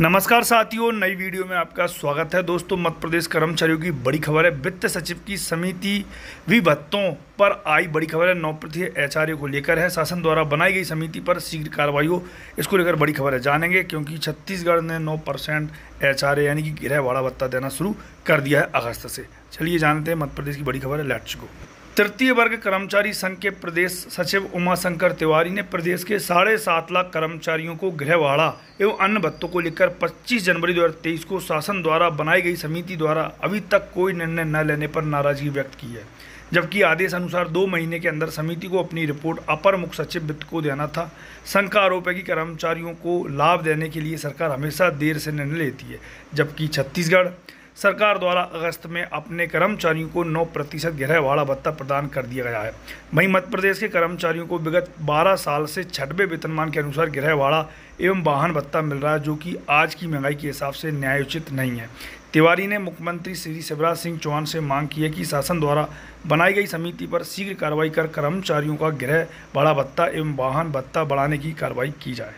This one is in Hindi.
नमस्कार साथियों, नई वीडियो में आपका स्वागत है। दोस्तों, मध्य प्रदेश कर्मचारियों की बड़ी खबर है। वित्त सचिव की समिति विभत्तों पर आई बड़ी खबर है। नौ प्रति एच को लेकर है। शासन द्वारा बनाई गई समिति पर शीघ्र कार्रवाई हो, इसको लेकर बड़ी खबर है। जानेंगे, क्योंकि छत्तीसगढ़ ने नौ परसेंट एच यानी कि गृह भाड़ा भत्ता देना शुरू कर दिया है अगस्त से। चलिए जानते हैं मध्य प्रदेश की बड़ी खबर है। Let's go. तृतीय वर्ग कर्मचारी संघ के प्रदेश सचिव उमाशंकर तिवारी ने प्रदेश के साढ़े सात लाख कर्मचारियों को गृह भाड़ा एवं अन्य भत्तों को लेकर 25 जनवरी 2023 को शासन द्वारा बनाई गई समिति द्वारा अभी तक कोई निर्णय न लेने पर नाराज़गी व्यक्त की है। जबकि आदेश अनुसार दो महीने के अंदर समिति को अपनी रिपोर्ट अपर मुख्य सचिव वित्त को देना था। संघ का आरोप है कि कर्मचारियों को लाभ देने के लिए सरकार हमेशा देर से निर्णय लेती है, जबकि छत्तीसगढ़ सरकार द्वारा अगस्त में अपने कर्मचारियों को 9 प्रतिशत गृह भाड़ा भत्ता प्रदान कर दिया गया है। वहीं मध्य प्रदेश के कर्मचारियों को विगत 12 साल से छठवें वेतनमान के अनुसार गृह भाड़ा एवं वाहन भत्ता मिल रहा है, जो कि आज की महँगाई के हिसाब से न्यायोचित नहीं है। तिवारी ने मुख्यमंत्री श्री शिवराज सिंह चौहान से मांग की है कि शासन द्वारा बनाई गई समिति पर शीघ्र कार्रवाई कर कर्मचारियों का गृह भाड़ा भत्ता एवं वाहन भत्ता बढ़ाने की कार्रवाई की जाए।